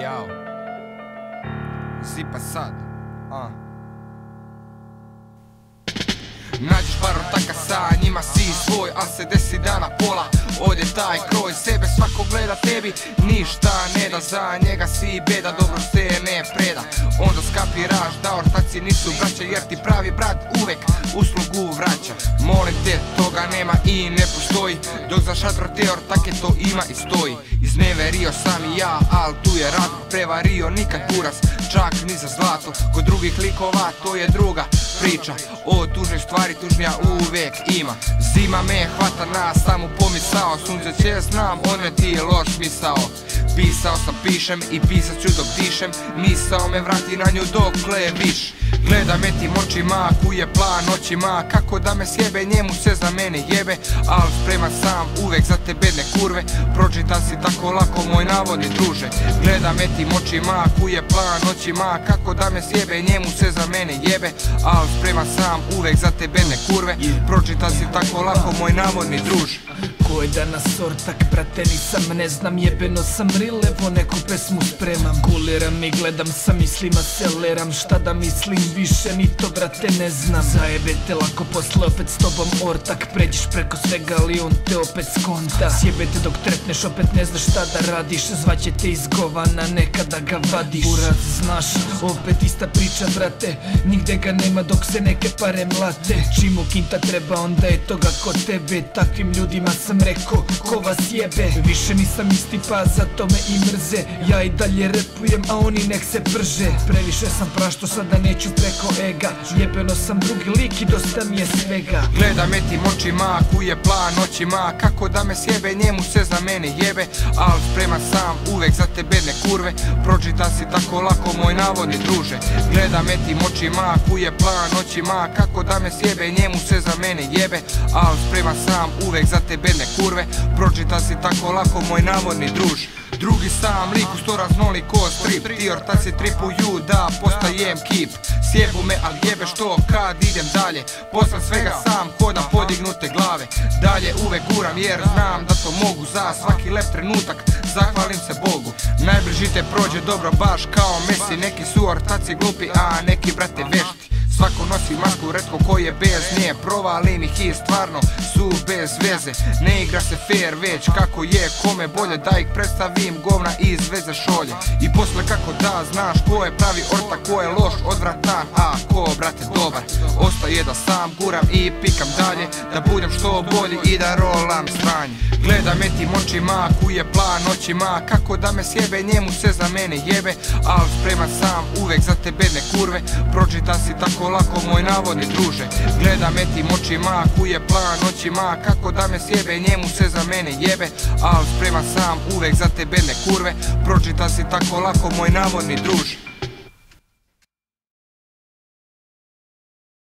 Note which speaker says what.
Speaker 1: Jao. Zipa sad. A. Nađeš par ortaka sa njima si svoj, a se desi dana pola Ovdje taj kroj sebe, svako gleda tebi Ništa ne da za njega si beda, dobro se ne preda Onda skapiraš da ortaci nisu braća Jer ti pravi brat nema i ne postoji. Dok za šatro te ortake to ima i stoji. Izneverio sam i ja, al tu je rad Prevario nikad kuras, čak ni za zlato Kod drugih likova to je druga priča. O tužnoj stvari tužnja uvijek ima. Zima me hvata na samu pomisao. Sunce će znam, on ti je loš misao Pisao sam, pišem i pisat ću dok dišem. Misao me vrati na nju dokle viš. Gleda me tim očima, ku je plan očima. Kako da me sjebe, njemu se za mene jebe. Al spreman sam uvek za te bedne kurve. Pročitan si tako lako moj navodni druže. Gleda me tim očima, ku je plan očima. Kako da me sjebe, njemu se za mene jebe. Al spreman sam uvek za te bedne kurve. Pročitan si tako lako moj navodni druže
Speaker 2: Ko je danas ortak, brate nisam ne znam Jebeno sam rilevo, neku pesmu spremam. Guliram i gledam sa mislima se leram Šta da mislim više, ni to brate ne znam. Zajebete lako posle opet s tobom ortak Pređiš preko svega ali on te opet skonta. Sjebete dok trepneš opet ne znaš šta da radiš Zvaće te iz govana, nekada ga vadiš. Buraz znaš, opet ista priča brate Nigde ga nema dok se neke pare mlate. Čim kinta treba onda je toga kod tebe Takvim ljudima sam rekao ko vas jebe? Više nisam isti pa zato me i mrze. Ja i dalje repujem a oni nek se prže Previše sam prašto sada neću preko ega. Jebeno sam drugi lik i dosta mi je svega.
Speaker 1: Gleda me tim očima, ku je plan očima. Kako da me sjebe, njemu se za mene jebe. Al spreman sam uvek za te bedne kurve. Pročitan si tako lako moj navodni druže. Gleda me tim očima, ku je plan očima. Kako da me sjebe, njemu se za mene jebe. Al spreman sam uvek za te bedne kurve Pročitan si tako lako moj navodni druž. Drugi sam lik uz to raznoliko strip. Ti ortaci tripuju da postajem kip. Sjebu me al jebe što kad idem dalje. Posle svega sam hodam podignute glave. Dalje uvek guram jer znam da to mogu Za svaki lep trenutak. Zahvalim se Bogu. Najbliži te prođe dobro baš kao Messi. Neki su ortaci glupi a neki brate vešti. Svako nosi masku, redko ko je bez nje. Provalim ih i stvarno su bez veze. Ne igra se fair već kako je kome bolje. Da ih predstavim govna iz veze šolje. I posle kako da znaš ko je pravi ortak Ko je loš, odvratan, a ko brate dobar Ostaje da sam guram i pikam dalje. Da budem što bolji i da rolam stranje Gleda me tim očima, ku je plan očima. Kako da me sjebe, njemu se za mene jebe. Al spreman sam uvek za te bedne kurve. Pročitan si tako lako moj navodni druže Gleda me tim očima, ku je plan očima Kako da me sjebe, njemu se za mene jebe Al spreman sam uvek za te bedne kurve Pročitan si tako lako moj navodni druže